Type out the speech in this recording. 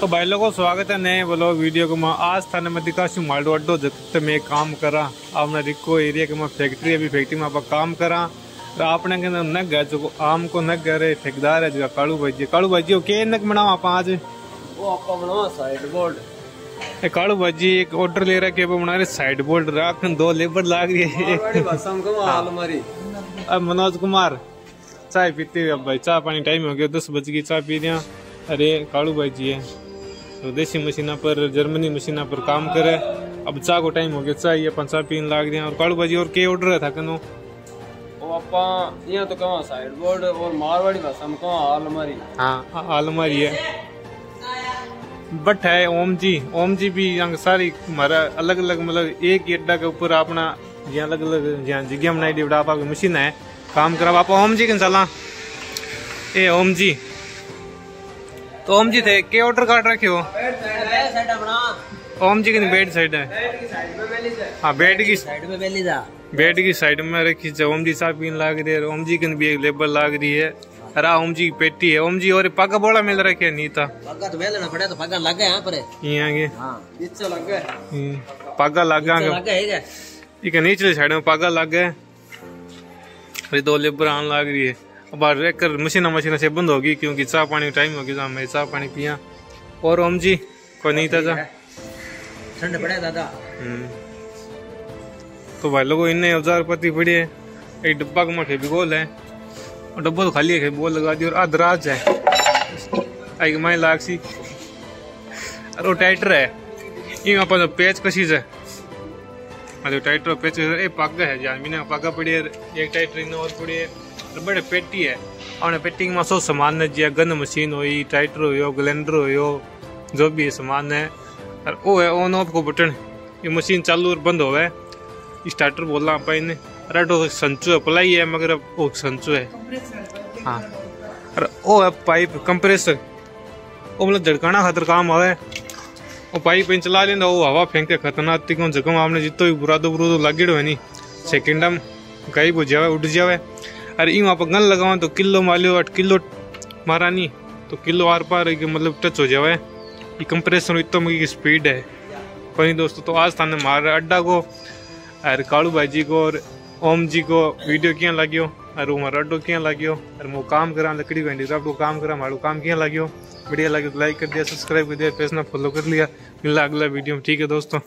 तो भाई लोगों स्वागत है नए ब्लॉग वीडियो को मैं। आज थाने में दिखाशू माल्डो अड्डो जब मैं काम करा। आपने रिको एरिया के मैं फैक्ट्री अभी फैक्ट्री में आप काम करा। तो आपने के न गए जो आम को न गए ठेकेदार है जो। कालू भाजी कालू भाजी के नक बनाओ आप आज? वो आपका बनाओ साइड बोर्ड कालू भाजी एक ऑर्डर ले रहा है बना रहे साइड बोर्ड राख दो लेबर लाग रही है। अलमारी अब मनोज कुमार चाय पीते हुए अब भाई। चाय पानी टाइम हो गया दस बज गई चाय पी दिया अरे कालू भाई जी है। तो देसी मशीना पर जर्मनी मशीना पर काम करे। अब चाय को टाइम हो गया चाय अपन चाय पीने लाग दिया और कालू भाई जी और के ऑर्डर है था कनो वो आपा यहाँ तो कहाँ साइड बोर्ड और मारवाड़ी भाषा में कहाँ अलमारी हाँ अलमारी है। बट है ओम जी ओम जी भी यहाँ सारी हमारा अलग अलग मतलब एक ही अड्डा के ऊपर अपना यहाँ अलग अलग यहाँ जगह बनाई दी आप मशीन है काम करा आप ओम जी के चला ए ओम जी तो ओम जी थे के ऑर्डर कार्ड रखे हो? ओम जी की बेड साइड है। हाँ बेड की साइड में बेड की साइड में रखी है ओम जी साहब पीन लाग रही है, ओम जी की भी एक लेबर लाग रही है। अरे ओम जी की पेटी है। ओम जी और पग बोला मिल रखे नीता। पग्गा तो बेलना पड़े यहाँ यहाँ के पागा लग है ठीक नीचे साइड में पागा लग गए दो लेबर आने लग रही है। अब रह कर मशीना मशीना से बंद होगी क्योंकि चाय पानी टाइम होगी तो मैं चाय पानी पिया। और ओम जी कोई नहीं था ठंड पड़े दादा। हम्म। तो भाई लोगों इन्हें औज़ार पति पड़ी है। एक डब्बा का मठे गोल है। और डब्बा तो खाली है बोल लगा दी और अदराज है आई माई लाग सी। और वो टाइटर है। ये वहाँ पर पेच कशीज है अरे टाइटर पेच ए पग है जान बिना पग पड़ी है। एक टाइटर इन और पड़ी है। और बड़े पेटी है। और पेटी में सो सामान है जी गन मशीन हुई, टाइटर हो ग्लेंडर हो जो भी है सामान है। और वो है ऑन ऑफ़ को बटन, ये मशीन चालू और बंद होवे। स्टार्टर बोलना आप इन्हें। अरे तो संचू है है, मगर वो संचू है। हाँ। और वो है पाइप, कंप्रेसर। वो मतलब झड़काना खातर काम आवे। वो पाइप इन चला लेना वो हवा फेंक के खतरनाक थी, कौन आपने जितो भी बुरादो बुरादो लागेड़ो है नी सेकेंड में कहीं वो जावे, उठ जावे। अरे यूँ आप गन लगाओ तो किलो मालियो अट किलो मारा नहीं तो किलो आर पार मतलब टच हो जावे ये कंप्रेसर इतना की स्पीड है। कोई दोस्तों तो आज थाने मार अड्डा को, अरे कालू भाई जी को, और ओम जी को वीडियो क्या लगियो, अरे हमारा अड्डो क्या लगियो, अरे वो काम करा, लकड़ी वेंडी तो काम करा हमारा काम क्या लगियो। बढ़िया लगे तो लाइक कर दिया, सब्सक्राइब कर दिया, पेज ना फॉलो कर लिया। मिला अगला वीडियो में। ठीक है दोस्तों।